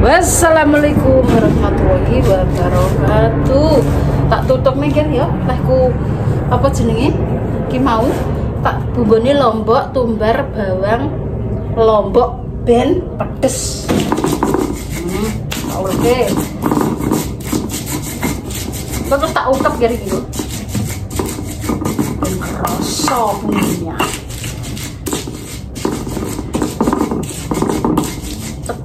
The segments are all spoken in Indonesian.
Wassalamualaikum warahmatullahi wabarakatuh. Tak tutup kan ya, tehku apa jenenge? Ki mau tak bumbone lombok, tumbar, bawang, lombok, ben, pedes. Hmm, oke. Terus tak utek gari gitu. Kerasa bunyinya.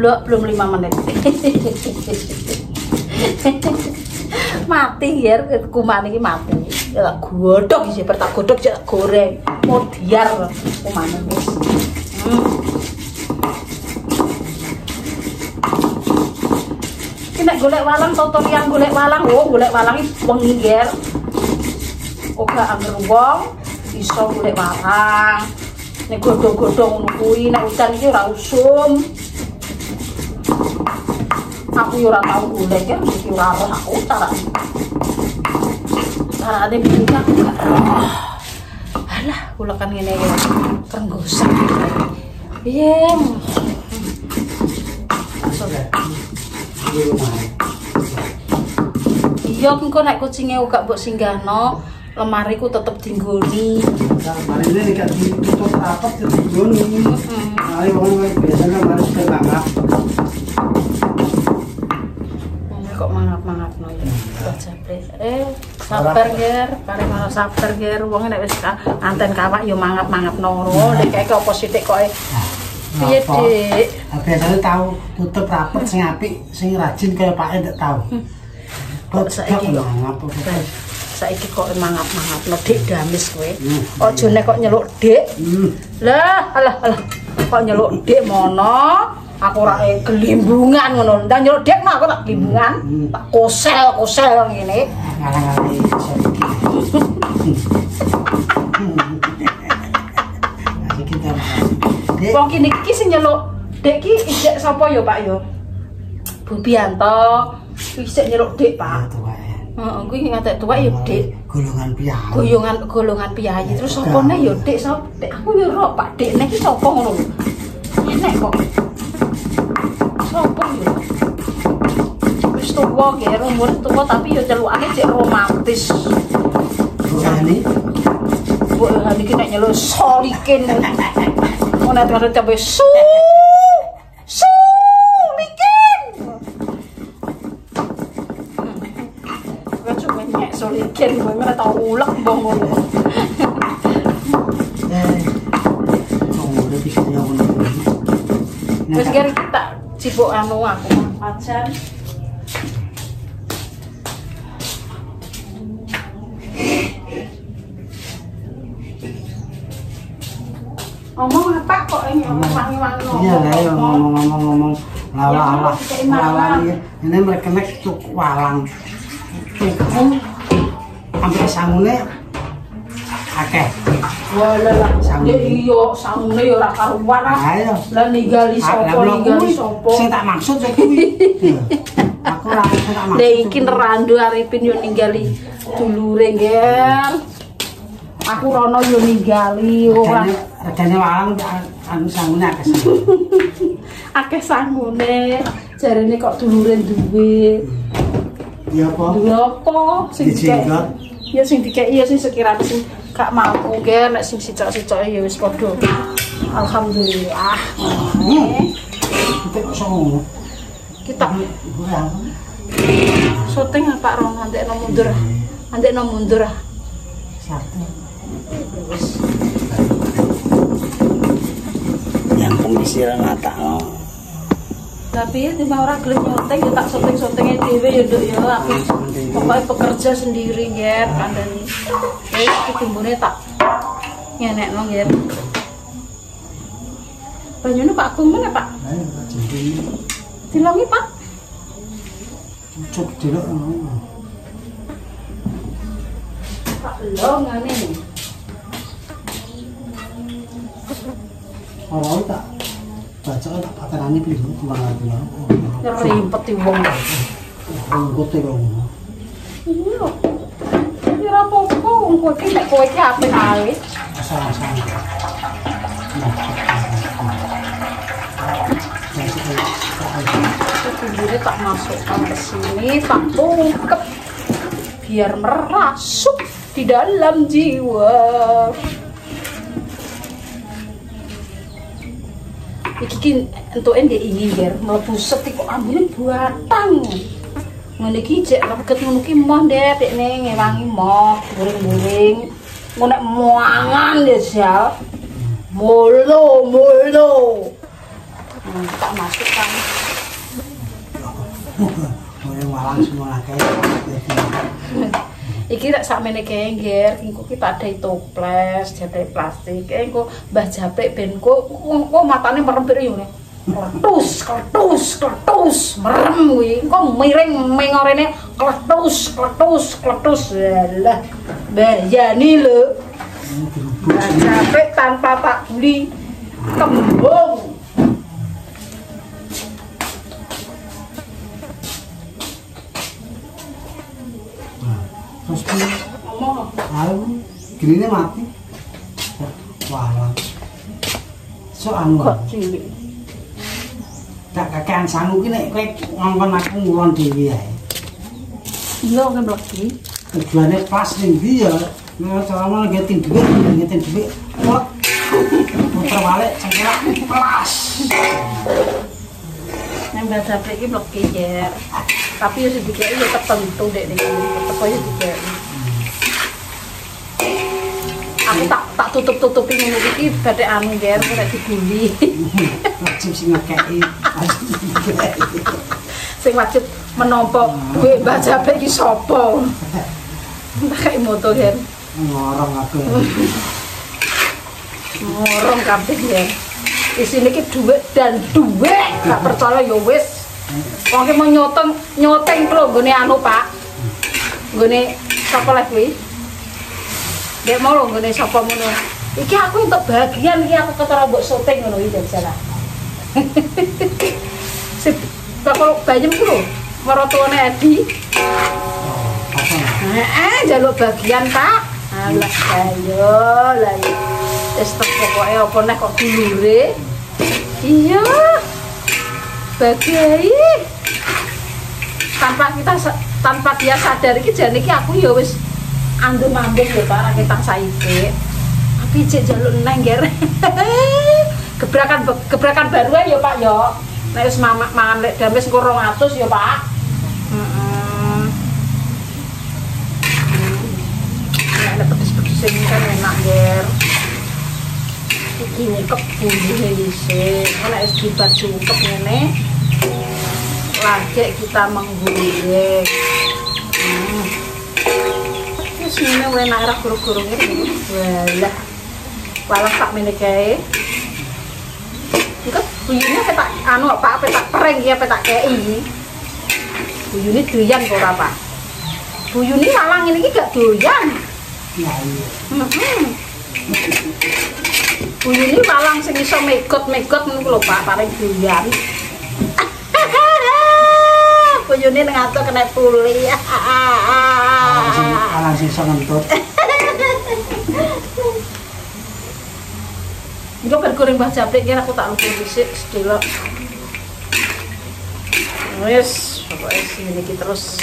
Ceblok belum lima menit. mati ya, kuman ini mati. Ya godok sih, tak godok ya tak goreng. Mau diar kuman ini. Hmm. Nek golek walang yang golek walang, oh golek walang iki wengi yer. Ora angger wong iso golek walang. Nek godhong-godhong ngono kuwi nek udan iki ora usum. Aku yo ora tau golek ya, iki ora roh aku cara. Carane begini aku gak. Alah, kula kan ngene ya, krenggosak. Piye? Iya, engko nek kucinge uga mbok singgahno, lemari ku tetep dinggoni. Kemarin ini kan ditutup rapat jadi goni. Heeh. Ayo orang biasanya harus ke kok mangap-mangapno ya. Kok jabres. Eh, sabar ger, paling ora sabar ger. Wong nek wis anten kawak yo mangap-mangapno ngono. Nek kayak apa sithik kok e. Apa? Dik? Biasanya tahu tutup rapat sing apik, sing rajin kayak Pak Ed tahu. Kok saiki kok? ngapa Eh, Saiki kok mangap-mangapno dik damis kowe. Hmm. Aja nek kok nyeluk dik. Hmm. Lah, alah, alah. Kok nyeluk dik mono? aku ora kelimbungan ngono. Dan nyelok dek aku tak kelimbungan, tak kosel kosel ngene. Wong kene iki sing nyelok dek iki ijek sapa ya Pak ya? Bu Bianto. Wisik nyelok dek Pak. Ah, Heeh, kuwi ngatek tuwek ya dek. Golongan piyayi. Golongan golongan piyayi. terus sapa ne ya dek sapa? Aku ya ora Pak dek nek iki sapa ngono. Nek kok Sapa ya? Wis tuwa ge, umur tuwa tapi ya celukane cek romantis. Ini Bu hari iki nek nyeluk solikin. Ngono terus cabe su. Su likin. Gue cuma nyek solikin, gue nggak tau ulek ngono. eh, oh, udah bisa ya ngono. Terus kira kita cibuk anu aku pacar. Ngomong apa kok ini? Wangi-wangi Iya ya ngomong-ngomong ngomong lawa-lawa Ya, kayak lawa malam. ini mereka nek cuk walang cukup sampai sangune akeh Walah lah, Sangun. ya iya, sangune ya ora karuan ah. ayo Lah ninggali sapa, lah, lho, ninggali kuwi sapa. sing tak maksud ya kuwi Iya. aku ora sing tak maksud Lah iki nerandu Arifin yo ninggali dulure nger. Aku rono yo ninggali ora regane regane walang anu sangune akeh akeh sangune. Jarene kok dulure duwe. ya apa Duwe apa sing dikek? Ya sing dikek ya sing sekiranya sing gak mampu nger nek sing sicok-sicoke ya wis padha. Alhamdulillah. Kita syuting apa Ron nanti no mundur. Nanti no mundur. yang pengisiran mata tapi di orang gelem nyuting ya tak syuting syutingnya dewe ya dok. Ya aku pokoknya pekerja sendiri ya kandani ya iki timbune tak nyenek no ya banyune pak Agung mana pak? Ayo jadi dilongi pak. Cuk delok pak long ngene. Awal tak baca tak paterani piro ke mana piro nyerimpet di wong rungkut e kok iya. Ya ora apa-apa wong iki nek kowe iki apik ae. Bumbunya tak masukkan ke sini, tak tungkep. Biar merasuk di dalam jiwa. Iki ki entuke ndek ini ger mlebu set kok ambune buatang. Ngene iki jek reget ngono ki moh ndek dekne ngewangi moh guring-guring. Ngono nek muangan ya sial. Molo, molo. Hmm, tak masukkan. Boleh walang semua kayak Iki rek sakmene kengger, engko ki tak dai toples, jate plastik. Engko Mbah Japrik ben ko kok matane merem pir yo. Kletus, kletus, kletus, merem kuwi. Engko miring mengorene kletus, kletus, kletus. Lah, bayani lho. Mbah Japrik tanpa tak beli kembung. Ayo gini mati. Walang. So anu. Kok cilik. Tak kakean sangu ki nek kowe ngongkon aku ngulon dhewe ae. Iya kan mlebu. Tujuane pas ning ndi ya? Nek selama ngetin dhuwit, ngetin dhuwit. Kok muter balik cengkelak plus. Yang Mbak Japrik ini blok kejer. Tapi ya sedikit ya tertentu dek nih. Tetep aja sedikit. Aku tak tak tutup tutupin ngono iki badhe anu ger ora diguli. Wajib sing ngekeki. Sing wajib menompo duwe Mbak Japrik iki sapa? Tak kayak moto ger. Ngorong aku. Ngorong kabeh ya. Di sini ki duit dan duit. Gak percaya ya wis. Ki mau nyoteng nyoteng lho nggone anu, Pak. Sapa lek kuwi? Dek mau lho nggone sapa ngono. Iki aku untuk bagian iki aku ketara mbok syuting ngono iki jalan. Sip, kalau bayem ku lho, maratuane Edi. Apa? Heeh, jaluk bagian, Pak. Alah, ayo, lah. Wis tek pokoke apa nek kok dulure. Iya. Bagai. Tanpa kita tanpa dia sadar iki jane iki aku ya wis andum-andum ya Pak, ra ketang saiki. Tapi cek jaluk neng ger. gebrakan gebrakan baru ya Pak ya. Nek wis mangan lek dames engko 200 ya Pak. Heeh. Ada pedes-pedes ini kan enak ger. Iki nyekep bumbunya dhisik. Nek wis dibat cukup ngene. Lagi kita menggulung. Hmm. Terus ini enak guru-guru ini. Walah. Walah tak mene kae. Iku buyune petak anu apa petak pereng ya petak kei. Buyune doyan kok ora, Pak. Buyune malang ini gak doyan. Ya iya. Mhm. Buyune malang sing iso megot-megot ngono ku lho, Pak, paling doyan. Buyune ning ato kena puli. Alang sing iso ngentut. Engko bar goreng Mbah Japrik ki aku tak lupa dhisik sedelok. Wis, pokoke sini iki terus.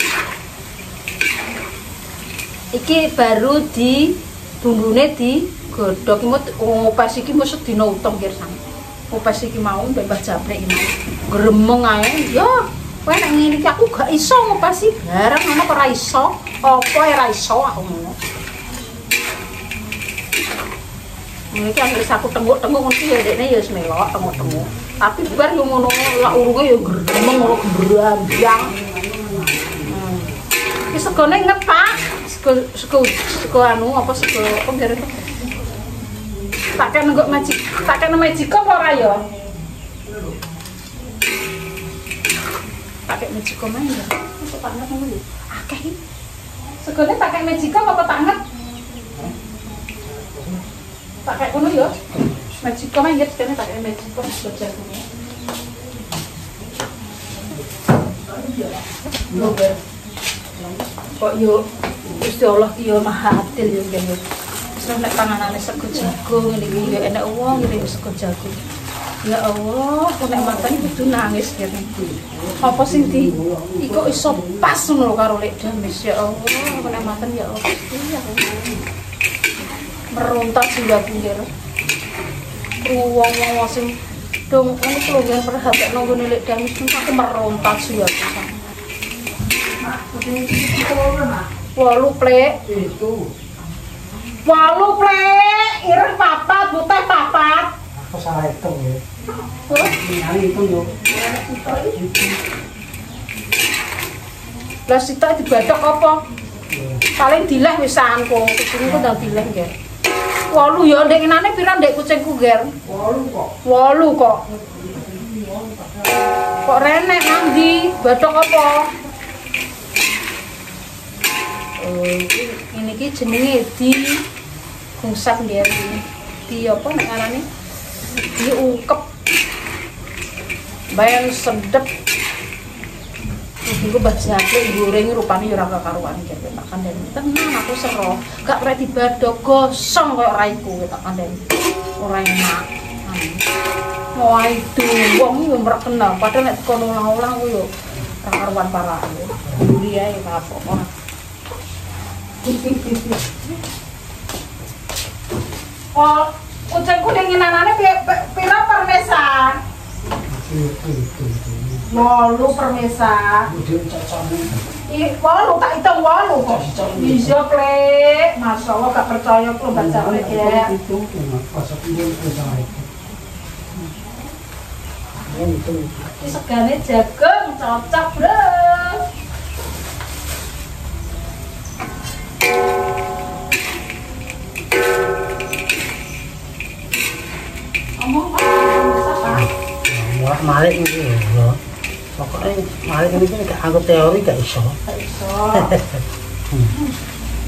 Iki baru di bumbune di godhog iki ngopas iki mesti dina utang kir sang. Ngopas iki mau Mbah Japrik iki. Gremeng ae. Ya, kowe nek ngene iki aku gak iso ngopasi barang ngono kok ora iso. Apa ora iso aku ngono. Ini kan harus aku tenguk-tenguk mesti ya dekne ya wis melok tenguk-tenguk. Tapi bar yo ngono lak urunge ya gremeng ngono berambang. Hmm. Ki segone inget Pak. Sego sego sego anu apa sego apa itu. Tak kan nggak magic, tak kan magic apa ora ya? Pakai magic apa ya? Apa tak ngerti lho. Akeh iki. Segone tak kayak magic apa tak ngerti? tak kayak kono ya Mexico mah inget kan tak kayak Mexico buat jagungnya kok yo Gusti Allah ki yo maha adil yo yo wis nek panganane sego jagung ngene iki yo enak wong ngene sego jagung Ya Allah, aku nek mateni kudu nangis kene. Apa sing di iku iso pas ngono karo lek damis ya Allah, aku nek maten ya Allah. Ya Allah. Merontak jiwaku kira. Wong-wong sing dong ngono kulo ngen perhatian nunggu lek damis aku merontak jiwaku. Walu plek, Itu. walu plek, ireng papat, buteh papat. Aku salah hitung ya. Lah sitok dibadok apa? Paling dileh wisan kok, kucing ku ndang dileh nggih. Wolu ya ndek ngenane pira ndek kucingku ger? Walu kok. Wolu kok. Kok renek nanti badok apa? Oh, ini iki jenenge di gungsak nggih iki. Di apa nek ngarane? Diungkep. Bayan sedep Ibu baca aku goreng rupanya ora kakaruan iki tak kandhani. Tenang aku sero. Gak pernah dibadok gosong koyo raiku tak kandhani. Ora enak. Wah itu wong yo merkena padahal nek kono ulang-ulang ku yo kakaruan parah. Buri ae kapok ora. Oh, kucingku ning ngenanane pira permesa? Itu itu itu. Wolu walu tak hitung walu kok. Bisa plek. Masya Allah gak percaya aku baca plek ya. Itu itu itu. Ini segane jagung cocok bro. Malik itu ya. Pokoknya malik ini kan aku teori gak iso. Gak iso.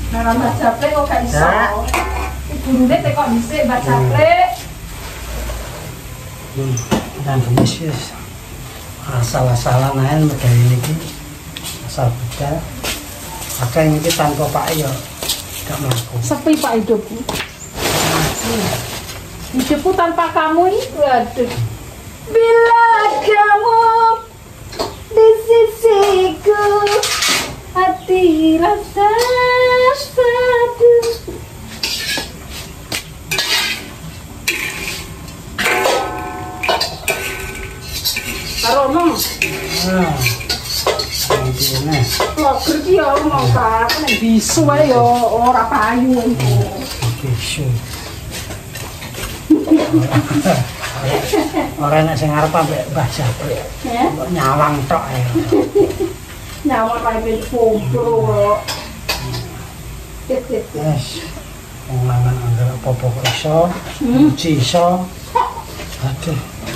Nah, baca plek kok gak iso. Ya. Gurune tekok dhisik baca plek. Hmm. Dan gemes ya. Salah-salah naen medal ini. Asal beda. Maka ini tanpa pak ya gak melaku. Sepi Pak hidupku. Hidupku tanpa kamu ini, waduh. Bila rasa padu. Karono, Nah. Nanti ini. vlogger ki ya mau tak nek bisu ae ya ora payu iku. Bisu. Orang nak sing arep ambek Mbah Jabrik. Ya, Mbok nyawang tok ae. Now what I did for blow up. Dip, dip, dip. Yes. Oh, I'm going to get a pop of a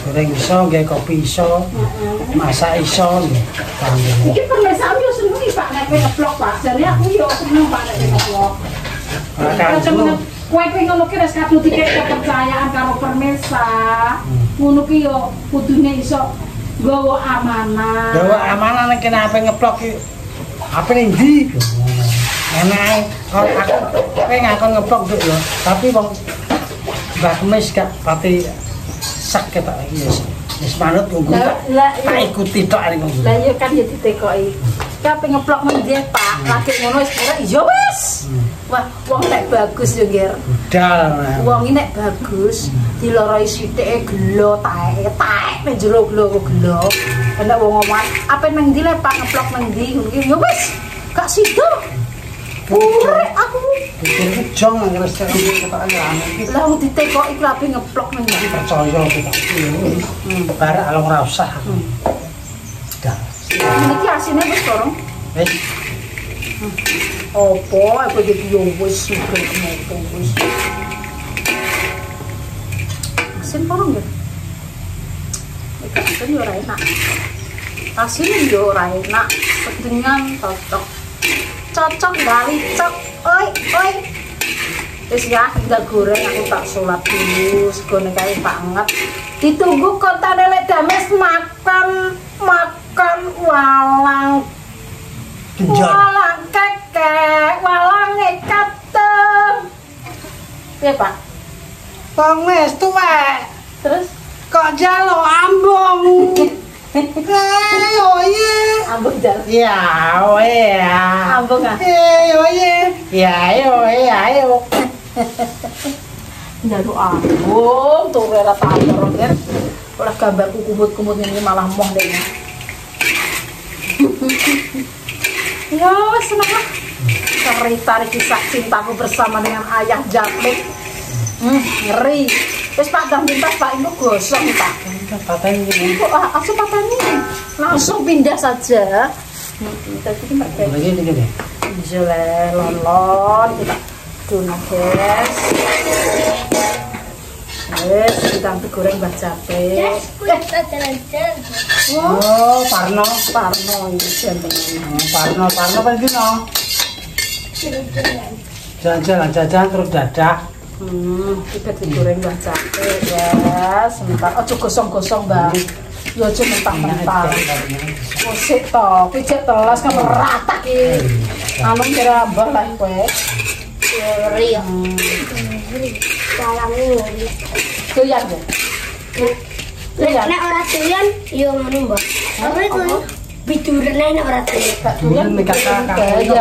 goreng iso, gaya kopi iso, masak iso, ya, panggil. Ini permesaan yuk sendiri, Pak, naik ke blok, Pak. Jadi aku yuk senang, Pak, naik ke blok. Pak, kan, Bu. Kue kue ngono kira sekat nuti kaya kepercayaan karo permesa, ngono kaya yuk kudunya iso nggawa amanah. Dawa amanah nek kena ape ngeplok ki. Ape ning ndi? Enak. Kalau aku kowe ngakon ngeplok nduk lho, tapi wong Mbah Kemis gak pati sak ketok iki wis. Wis manut Lah tak iya. ikuti tok arek nggo. Lah iya kan ya ditekoki. Kape ngeplok ndi Pak? Lagi ngono wis ora iya wis. Wah, wong nek bagus yo, Ger. Nah. Wong ini nek bagus, diloroi sithike gelo tae, tae nek jero gelo gelo. Nek wong ngomong, "Apa nang ndi le Pak ngeplok nang ndi?" Ki, "Ya wis, gak sido." Urek aku. Pikir jong anggere sekarang ketok ae ame iki. Lah wong ditekoki ku ape ngeplok nang ndi? Percaya kita. Hmm. Bar alung ora usah. Dah. Ini ki asine wis dorong. Wis Opo, aku jadi yo wis sudah ngopo wis. Asin porong ya? Ikan asin ora enak. Asin ora enak. Sedengan cocok. Cocok dari cok. Oi, oi. Wis ya, tinggal goreng aku tak sholat dulu, segone kae banget. Ditunggu kota lele dames makan makan walang genjot. Walang kekek, walang katem. Iya pak. Wong wis tuwek. Terus kok jalo ambong. Eh, oye. Ambung jalan. Ya, oye ya. Ambung ah. Eh, oye. Ya, ayo, eh, ayo. Njaluk ambung tuh ora tamor kan. Oleh gambarku kumut-kumut ini malah moh deh. ya wes seneng lah. Cerita kisah cintaku bersama dengan ayah Japrik. Hmm, ngeri. Wes Pak Dam pintas Pak itu gosong Pak. Paten gini. Kok ah, langsung patahnya langsung pindah saja. Tadi ini mereka Begini gini. Jele lon-lon kita tuna guys. Wes kita goreng mbah jape. Eh, wah, Oh, Parno. Parno ini jenengan. Oh, Parno, Parno kan gino. Jalan-jalan jajan terus dadah. Hmm, kita digoreng mbah jape ya. Sebentar, ojo gosong-gosong mbak. Ya ojo mentah-mentah. Musik to, pijet telas kan merata ki. Anu kira mbah lah kowe. Ngeri ya. Hmm, Salangnya ngeri. doyan ya. Doyan. Nek ora doyan, yo ngono, Mbak. Apa itu? Biduran nek ora doyan. Doyan kata-. Paling iku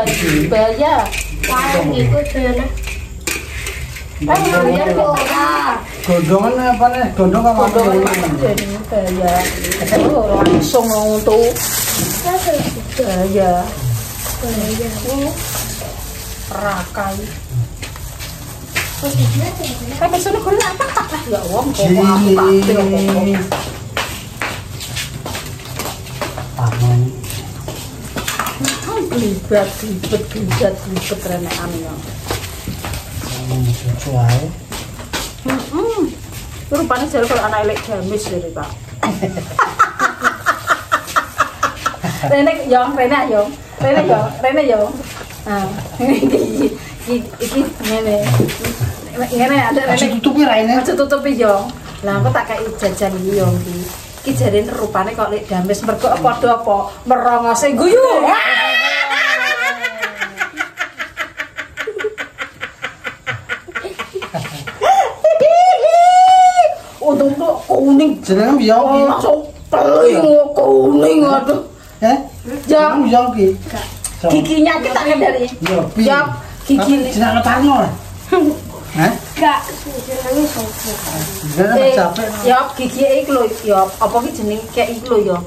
doyan. Eh, Doyan kok ora. Gondongan apa nih? Gondong apa? Bahaya. Oh, langsung untuk bahaya. Rakai. Saya besok goreng apa tak lah ya wong kok kok. Parno. Glibat, glibat, glibat, glibat renekan ya. Hmm. Itu rupanya jare kalau anak elek gamis jadi Pak. Rene yang Rene yo. Rene yo, Rene yo. Nah, iki iki ngene. Ngene ada Rene. tutupi raine. Aja tutupi yo. Lah aku tak kei jajan iki yo iki. Iki jarene rupane kok lek gamis mergo padha apa merongose guyu. kuning jeneng ya opo masuk kuning aduh. Eh? Ya. Kuning ya opo giginya kita ngendari. ya iya gigi jeneng tanyo eh? Enggak jenenge sopo ya gigi iki lho ya. Apa ki jeneng? Kek iki lho ya.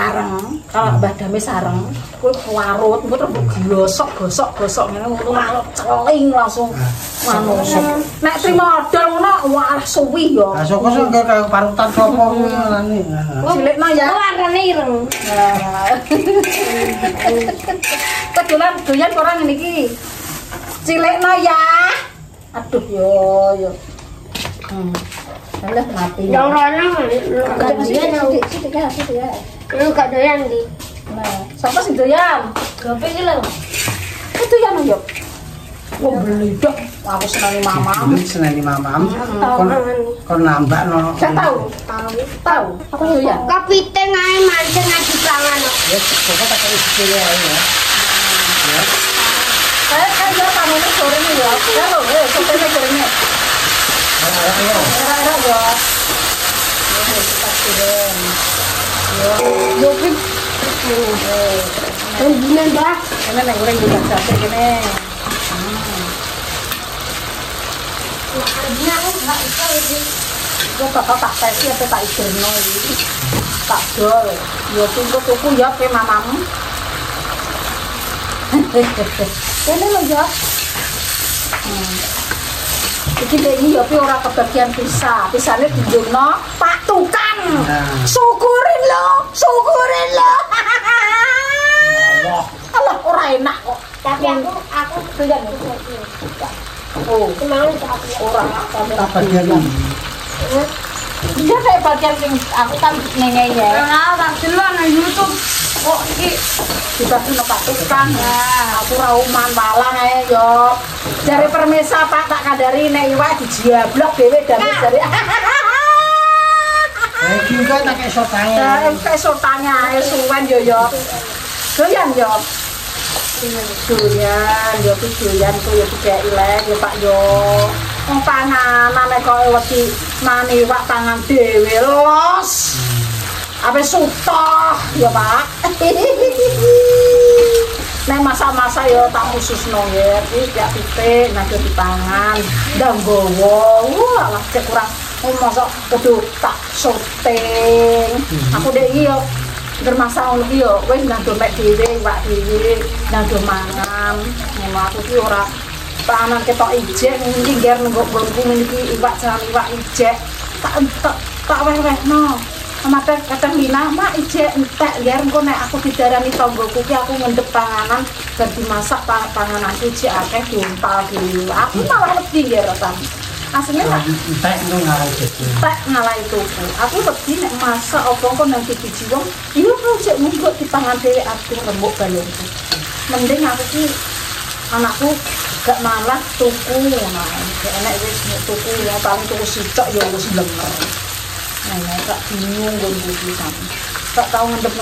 Areng, kalau Mbah Dame sareng, kuwi warut, engko terus glosok, gosok, gosok ngene ngono malah celing langsung anu. Nek trimo odol ngono wah suwi ya. Ah, soko sing kaya parutan sapa kuwi ngene. Cilikno ya. Warnane ireng. Kedulan doyan orang ini ki. Cilikno ya. Aduh yo yo. Hmm. Alah mati. Yang rono gak doyan aku. Sidik ya, sidik ya. Lu gak doyan di. Nah, siapa sih doyan? Gape iki lho. Itu yang yo. Beli dong. Aku senang mamam. Ini seneni mamam. Kon kon nambah no. Saya tahu. Tahu. Tahu. Aku doyan. Kapiteng ae mancing ngaji pangan. Ya, pokoknya tak istri ae ya. Saya kan ya kamu ini sore nih ya. Ya lo, eh, sopirnya gorengnya. Era-era ya. Ini kita kirim. Yo, yo, Pim. Yang gini, Mbak. Ini nek goreng juga capek gini. Harusnya aku gak bisa lagi. Itu kakak tak tesi atau tak ikrino ini. Tak dol. Yo, tunggu tuku ya ke mamamu. Ini lo ya. Iki iki ya pi ora kebagian pisah. Pisahnya dijungno Pak Tukang. Nah. Syukurin lo, syukurin lo. Allah. Allah ora enak kok. Tapi aku aku Doyan. Oh, mau tapi ora Apa dia ini? Dia kayak bagian aku kan ngengenya. Ah, tak dulu nang YouTube. Kok iki dibagi Pak Tukang ya. Aku rauman malang ae yo. Dari permisa Pak tak kadari nek iwak dijablok dhewe damai dari. Iki kan tak kayak kayak sotanya ae suwen yo yo. Doyan yo. Doyan yo ku doyan ku yo tidak ilek yo Pak yo. Panganan nek kok wedi mani wak tangan dhewe los. Apa sutoh ya, Pak? Nek masa-masa ya tak khususno ya, iki gak titik nek dipangan, ndang gowo. Wah, lah cek kurang oh, masa kudu tak syuting. Aku dek iki yo bermasa ngono iki yo wis nang dompet dhewe, iwak dhewe, nang do mangan. Ngono aku ki ora panganan ketok ijek iki ngger nunggu gonku niki iwak jangan iwak ijek. Tak tak tak weh-wehno. Amate kadang Lina, mak ijek entek ngger engko nek aku didarani tanggoku ki aku ngendep panganan dan dimasak pa- pangananku ijek akeh diumpal dhewe. Aku malah wedi ngger ta. Asline tak entek itu ngarai gitu tak ngalah tuku. Aku wedi nek masak apa kok nang biji wong, iya kok cek munggo dipangan dhewe aku rembuk balungku. Mending aku ki anakku gak malah tuku nah enak wis tuku ya paling tuku sicok ya wis lemer. Nah, gak bingung gue. Gak tau ngendep